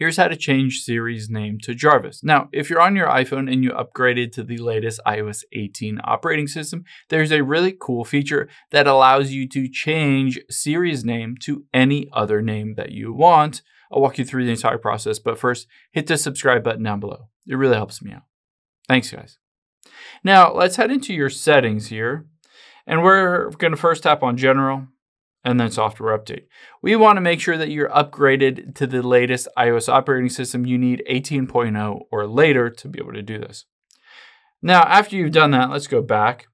here's how to change Siri's name to Jarvis. Now, if you're on your iPhone and you upgraded to the latest iOS 18 operating system, there's a really cool feature that allows you to change Siri's name to any other name that you want. I'll walk you through the entire process, but first, hit the subscribe button down below. It really helps me out. Thanks, guys. Now, let's head into your settings here. And we're going to first tap on General and then Software Update. We want to make sure that you're upgraded to the latest iOS operating system. You need 18.0 or later to be able to do this. Now, after you've done that, let's go back,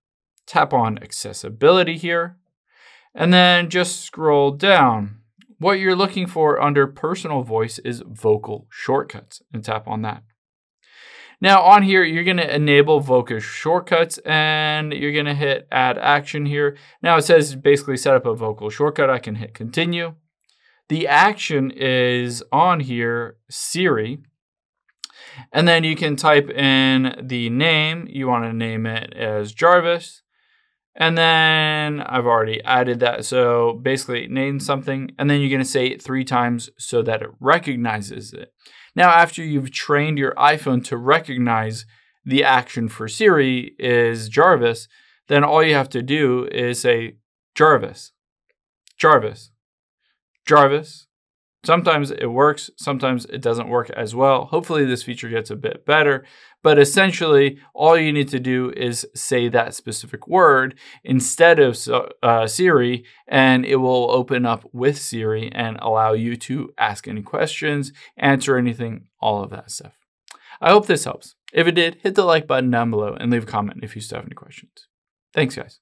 tap on Accessibility here, and then just scroll down. What you're looking for under Personal Voice is Vocal Shortcuts, and tap on that. Now on here, you're going to enable Vocal shortcuts and you're going to hit add action here. Now it says basically set up a vocal shortcut. I can hit continue. The action is on here, Siri. And then you can type in the name. You want to name it as Jarvis. And then I've already added that. So basically name something and then you're going to say it three times so that it recognizes it. Now, after you've trained your iPhone to recognize the action for Siri is Jarvis, then all you have to do is say Jarvis, Jarvis, Jarvis, Sometimes it works, sometimes it doesn't work as well. Hopefully, this feature gets a bit better. But essentially, all you need to do is say that specific word instead of uh, Siri, and it will open up with Siri and allow you to ask any questions, answer anything, all of that stuff. I hope this helps. If it did, hit the like button down below and leave a comment if you still have any questions. Thanks, guys.